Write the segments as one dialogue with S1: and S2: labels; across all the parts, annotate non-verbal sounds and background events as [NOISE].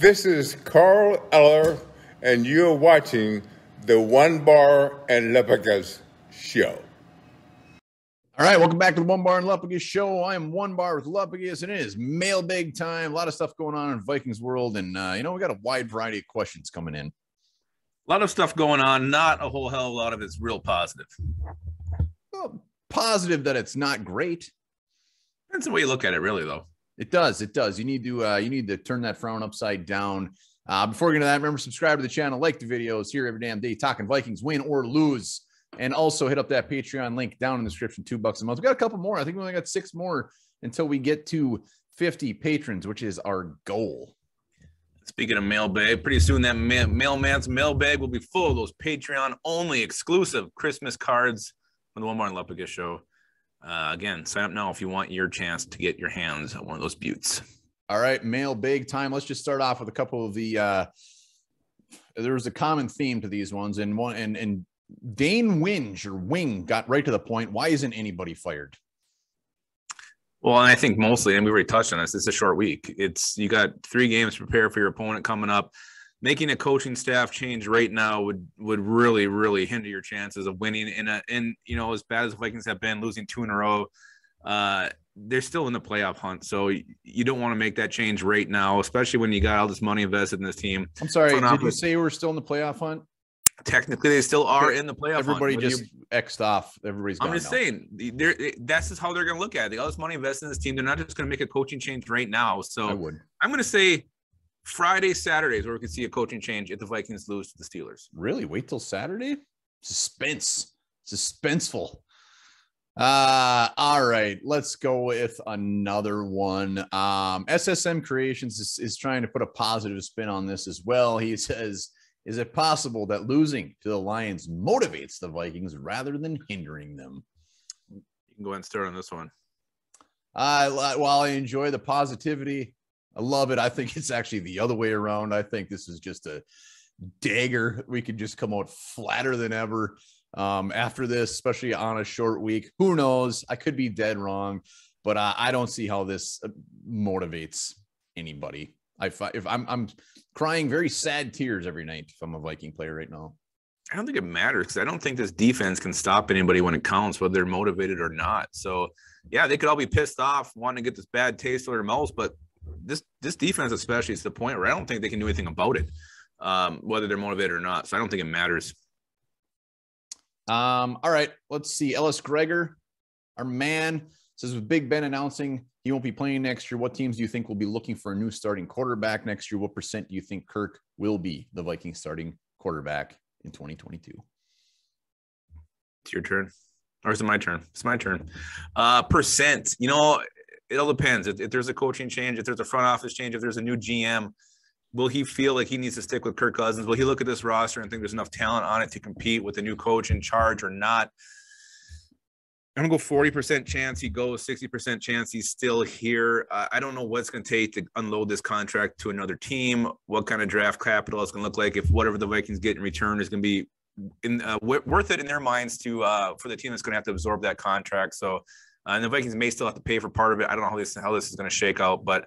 S1: This is Carl Eller, and you're watching the One Bar and Lupagus show.
S2: All right, welcome back to the One Bar and Lupagus show. I am One Bar with Lupagus, and it is mailbag time. A lot of stuff going on in Vikings world, and uh, you know we got a wide variety of questions coming in.
S3: A lot of stuff going on. Not a whole hell of a lot of it's real positive.
S2: Well, positive that it's not great.
S3: That's the way you look at it, really, though.
S2: It does. It does. You need to uh, you need to turn that frown upside down. Uh, before we get to that, remember subscribe to the channel, like the videos here every damn day, talking Vikings, win or lose, and also hit up that Patreon link down in the description. Two bucks a month. We got a couple more. I think we only got six more until we get to 50 patrons, which is our goal.
S3: Speaking of mailbag, pretty soon that ma- mailman's mailbag will be full of those Patreon only exclusive Christmas cards from the More and Lupagus show. Uh, again, sign up now if you want your chance to get your hands on one of those buttes.
S2: All right, mail big time. Let's just start off with a couple of the. Uh, there was a common theme to these ones, and one and and Dane Winge or Wing got right to the point. Why isn't anybody fired?
S3: Well, and I think mostly, and we already touched on this. It's a short week. It's you got three games to prepare for your opponent coming up. Making a coaching staff change right now would would really really hinder your chances of winning. In a in you know as bad as the Vikings have been, losing two in a row, uh, they're still in the playoff hunt. So you don't want to make that change right now, especially when you got all this money invested in this team.
S2: I'm sorry, did office, you say we're still in the playoff hunt?
S3: Technically, they still are in the playoff.
S2: Everybody just you, xed off. Everybody's.
S3: I'm just now. saying, they're, that's just how they're going to look at it. They got all this money invested in this team. They're not just going to make a coaching change right now. So I would. I'm going to say Friday, Saturdays, where we could see a coaching change if the Vikings lose to the Steelers.
S2: Really? Wait till Saturday? Suspense. Suspenseful. Uh, all right, let's go with another one. Um, SSM Creations is, is trying to put a positive spin on this as well. He says, Is it possible that losing to the Lions motivates the Vikings rather than hindering them?
S3: You can go ahead and start on this one.
S2: Uh, while I enjoy the positivity, I love it. I think it's actually the other way around. I think this is just a dagger. We could just come out flatter than ever um, after this, especially on a short week. Who knows? I could be dead wrong, but uh, I don't see how this uh, motivates anybody. I if I'm I'm crying very sad tears every night if I'm a Viking player right now.
S3: I don't think it matters because I don't think this defense can stop anybody when it counts, whether they're motivated or not. So, yeah, they could all be pissed off, wanting to get this bad taste in their mouths, but this this defense, especially, is the point where I don't think they can do anything about it, um, whether they're motivated or not. So I don't think it matters.
S2: Um, all right, let's see. Ellis Gregor, our man, says with Big Ben announcing he won't be playing next year, what teams do you think will be looking for a new starting quarterback next year? What percent do you think Kirk will be the Vikings starting quarterback in 2022?
S3: It's your turn. Or is it my turn? It's my turn. Uh percent. You know, it all depends. If, if there's a coaching change, if there's a front office change, if there's a new GM, will he feel like he needs to stick with Kirk Cousins? Will he look at this roster and think there's enough talent on it to compete with the new coach in charge or not? I'm gonna go 40% chance he goes, 60% chance he's still here. Uh, I don't know what's gonna take to unload this contract to another team. What kind of draft capital it's gonna look like if whatever the Vikings get in return is gonna be in, uh, worth it in their minds to uh, for the team that's gonna have to absorb that contract. So, uh, and the Vikings may still have to pay for part of it. I don't know how this how this is gonna shake out, but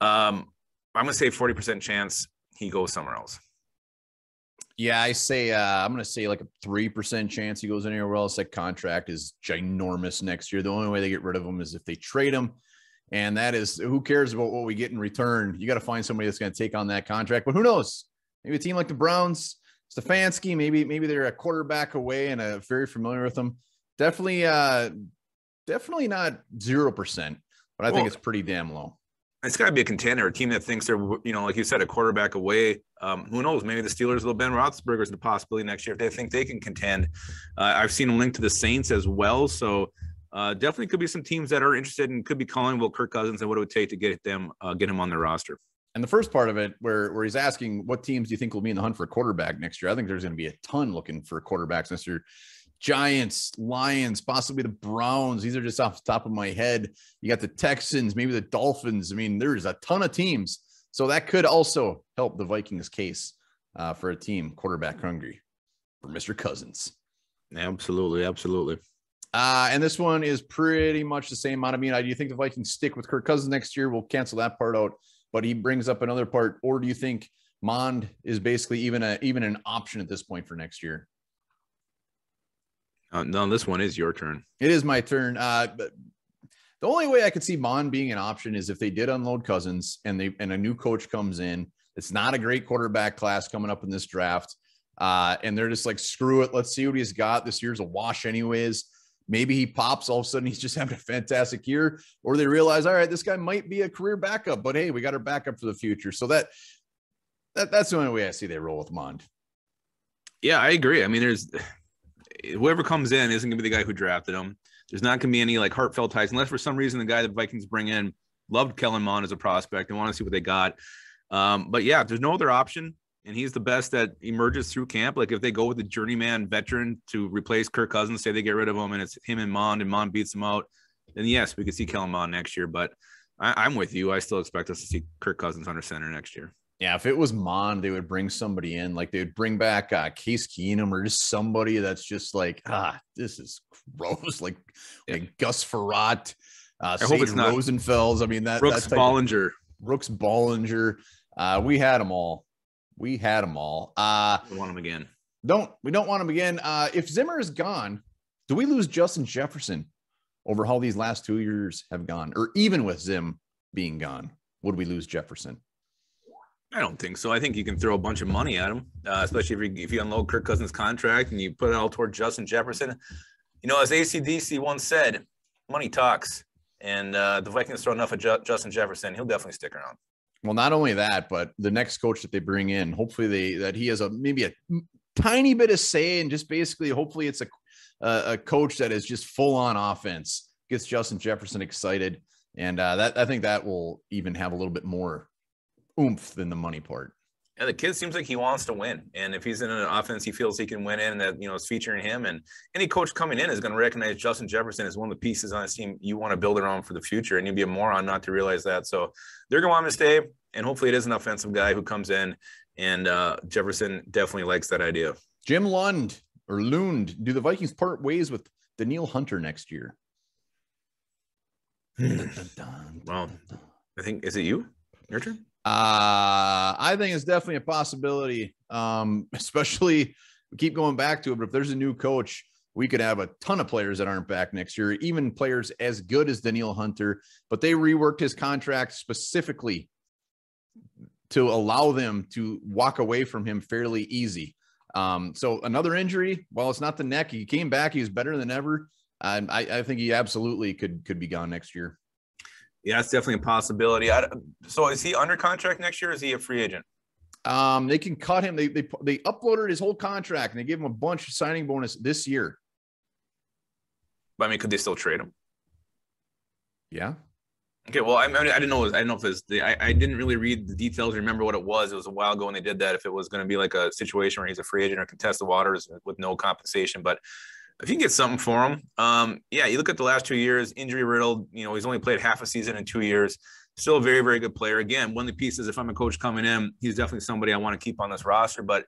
S3: um, I'm gonna say 40% chance he goes somewhere else.
S2: Yeah, I say uh, I'm gonna say like a three percent chance he goes anywhere else. That contract is ginormous next year. The only way they get rid of him is if they trade him, and that is who cares about what we get in return. You got to find somebody that's going to take on that contract. But who knows? Maybe a team like the Browns, Stefanski, maybe maybe they're a quarterback away and a very familiar with them. Definitely, uh, definitely not zero percent, but I well, think it's pretty damn low
S3: it's got to be a contender, a team that thinks they're, you know, like you said, a quarterback away. Um, who knows? Maybe the Steelers will Ben Roethlisberger's the possibility next year if they think they can contend. Uh, I've seen a link to the Saints as well, so uh, definitely could be some teams that are interested and could be calling Will Kirk Cousins and what it would take to get them uh, get him on their roster.
S2: And the first part of it, where where he's asking what teams do you think will be in the hunt for a quarterback next year? I think there's going to be a ton looking for quarterbacks next year. Giants, Lions, possibly the Browns. These are just off the top of my head. You got the Texans, maybe the Dolphins. I mean, there's a ton of teams. So that could also help the Vikings case uh, for a team quarterback hungry for Mr. Cousins.
S3: Absolutely. Absolutely.
S2: Uh, and this one is pretty much the same amount. I mean, I do you think the Vikings stick with Kirk Cousins next year? We'll cancel that part out. but he brings up another part. Or do you think Mond is basically even a even an option at this point for next year?
S3: Uh, no, this one is your turn.
S2: It is my turn. Uh, but the only way I could see Mond being an option is if they did unload Cousins and they and a new coach comes in. It's not a great quarterback class coming up in this draft. Uh, and they're just like, screw it. Let's see what he's got. This year's a wash, anyways. Maybe he pops all of a sudden. He's just [LAUGHS] having a fantastic year, or they realize, all right, this guy might be a career backup, but hey, we got our backup for the future. So that that that's the only way I see they roll with Mond.
S3: Yeah, I agree. I mean, there's whoever comes in isn't going to be the guy who drafted him. There's not going to be any like heartfelt ties unless for some reason the guy the Vikings bring in loved Kellen Mond as a prospect and want to see what they got. Um, but yeah, there's no other option, and he's the best that emerges through camp. Like if they go with the journeyman veteran to replace Kirk Cousins, say they get rid of him and it's him and Mond and Mond beats him out, then yes, we could see Kellen Mond next year. But I, I'm with you. I still expect us to see Kirk Cousins under center next year.
S2: Yeah, if it was Mond, they would bring somebody in, like they would bring back uh, Case Keenum or just somebody that's just like, ah, this is gross, [LAUGHS] like,
S3: Yeah.
S2: like Gus Frerotte, uh,
S3: I hope it's not
S2: Rosenfels. I mean, that
S3: Brooks
S2: that of-
S3: Bollinger.
S2: Brooks Bollinger. Uh, we had them all. We had them all. Uh,
S3: I want them again.
S2: don't we don't want them again. Uh, if Zimmer is gone, do we lose Justin Jefferson over how these last two years have gone, or even with Zim being gone, would we lose Jefferson?
S3: I don't think so. I think you can throw a bunch of money at him, uh, especially if you, if you unload Kirk Cousins' contract and you put it all toward Justin Jefferson. You know, as ACDC once said, money talks. And uh, the Vikings throw enough at Ju- Justin Jefferson, he'll definitely stick around.
S2: Well, not only that, but the next coach that they bring in, hopefully they that he has a maybe a tiny bit of say and just basically hopefully it's a a, coach that is just full on offense gets Justin Jefferson excited, and uh, that I think that will even have a little bit more oomph than the money part.
S3: Yeah, the kid seems like he wants to win, and if he's in an offense he feels he can win in, that you know is featuring him, and any coach coming in is going to recognize Justin Jefferson as one of the pieces on his team you want to build around for the future, and you'd be a moron not to realize that. So they're going to want him to stay, and hopefully it is an offensive guy who comes in, and uh, Jefferson definitely likes that idea.
S2: Jim Lund or Lund, do the Vikings part ways with Danielle Hunter next year? Dun,
S3: Well. I think is it you? Your turn.
S2: Uh, I think it's definitely a possibility. Um, [LAUGHS] especially keep going back to it, but if there's a new coach, we could have a ton of players that aren't back next year, even players as good as Danielle Hunter, but they reworked his contract specifically to allow them to walk away from him fairly easy. Um, so another injury, well, it's not the neck. He came back, he was better than ever. I, I think he absolutely could could be gone next year.
S3: Yeah, it's definitely a possibility. I, so is he under contract next year? Or is he a free agent?
S2: Um, they can cut him. They, they they uploaded his whole contract and they gave him a bunch of signing bonus this year.
S3: But I mean, could they still trade him?
S2: Yeah.
S3: Okay, well, I, I didn't know. I didn't know if. I, I didn't really read the details. Remember what it was? It was a while ago when they did that. If it was going to be like a situation where he's a free agent or contest the waters with no compensation, but if you can get something for him, um, yeah, you look at the last two years, injury riddled. You know, he's only played half a season in two years. Still a very, very good player. Again, one of the pieces. If I'm a coach coming in, he's definitely somebody I want to keep on this roster. But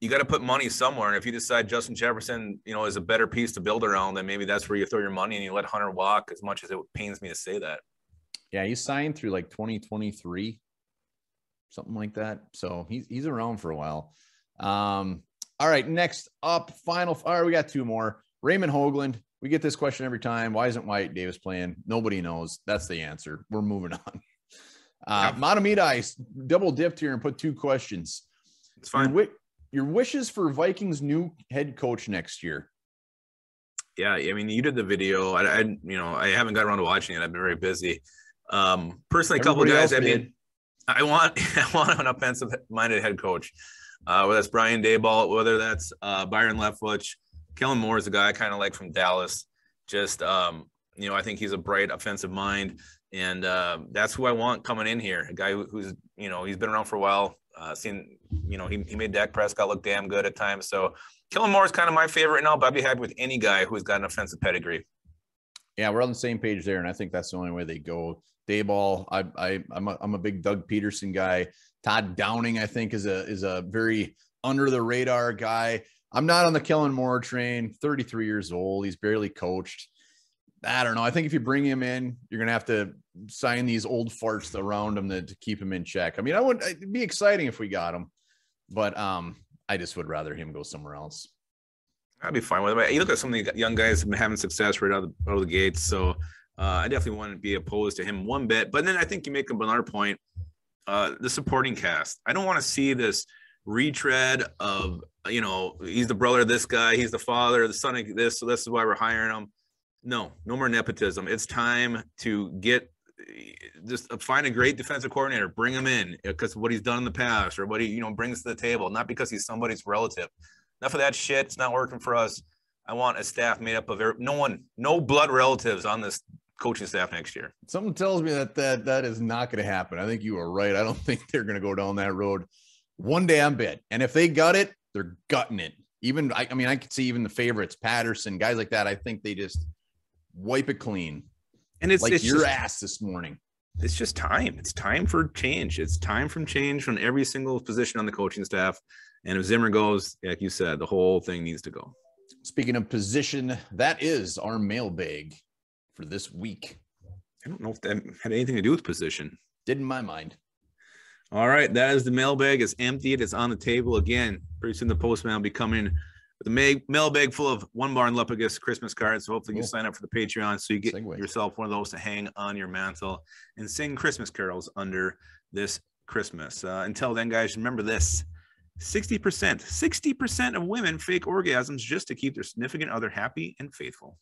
S3: you got to put money somewhere. And if you decide Justin Jefferson, you know, is a better piece to build around, then maybe that's where you throw your money and you let Hunter walk. As much as it pains me to say that.
S2: Yeah, he signed through like 2023, something like that. So he's he's around for a while. Um, all right, next up, final. All right, we got two more. Raymond Hoagland. We get this question every time. Why isn't Wyatt Davis playing? Nobody knows. That's the answer. We're moving on. Uh. Matamita, I double dipped here and put two questions.
S3: It's
S2: Your,
S3: fine.
S2: wi- your wishes for Vikings new head coach next year.
S3: Yeah, I mean, you did the video. I, I, you know, I haven't got around to watching it. I've been very busy. Um, personally, a couple
S2: Everybody
S3: guys. I mean,
S2: did.
S3: I want, [LAUGHS] I want an offensive-minded head coach. Uh, whether that's Brian Daboll, whether that's uh, Byron Leftwich, Kellen Moore is a guy I kind of like from Dallas. Just, um, you know, I think he's a bright offensive mind, and uh, that's who I want coming in here. A guy who's, you know, he's been around for a while. Uh, seen, you know, he, he made Dak Prescott look damn good at times. So Kellen Moore is kind of my favorite now, but I'd be happy with any guy who's got an offensive pedigree.
S2: Yeah, we're on the same page there, and I think that's the only way they go. Dayball, I, I, I'm a, I'm a big Doug Pederson guy. Todd Downing, I think, is a is a very under the radar guy. I'm not on the Kellen Moore train. 33 years old, he's barely coached. I don't know. I think if you bring him in, you're gonna have to sign these old farts around him to, to keep him in check. I mean, I would it'd be exciting if we got him, but um, I just would rather him go somewhere else.
S3: I'd be fine with it. You look at some of the young guys having success right out of the, out of the gates, so uh, I definitely wouldn't be opposed to him one bit. But then I think you make another point: uh, the supporting cast. I don't want to see this retread of you know he's the brother of this guy, he's the father, the son of this, so this is why we're hiring him. No, no more nepotism. It's time to get just find a great defensive coordinator, bring him in because what he's done in the past or what he you know brings to the table, not because he's somebody's relative. Enough of that shit. It's not working for us. I want a staff made up of no one, no blood relatives on this coaching staff next year.
S2: Something tells me that that that is not going to happen. I think you are right. I don't [LAUGHS] think they're going to go down that road one damn bit. And if they got it, they're gutting it. Even I, I mean, I could see even the favorites, Patterson, guys like that. I think they just wipe it clean.
S3: And it's
S2: like
S3: it's
S2: your
S3: just,
S2: ass this morning.
S3: It's just time. It's time for change. It's time from change from every single position on the coaching staff. And if Zimmer goes, like you said, the whole thing needs to go.
S2: Speaking of position, that is our mailbag for this week.
S3: I don't know if that had anything to do with position.
S2: Did in my mind.
S3: All right, that is the mailbag. It's emptied. It's on the table again. Pretty soon the postman will be coming with a ma- mailbag full of one bar and Lupagus Christmas cards. So hopefully you sign up for the Patreon so you get
S2: Segue.
S3: yourself one of those to hang on your mantle and sing Christmas carols under this Christmas. Uh, until then, guys, remember this: sixty percent, sixty percent of women fake orgasms just to keep their significant other happy and faithful.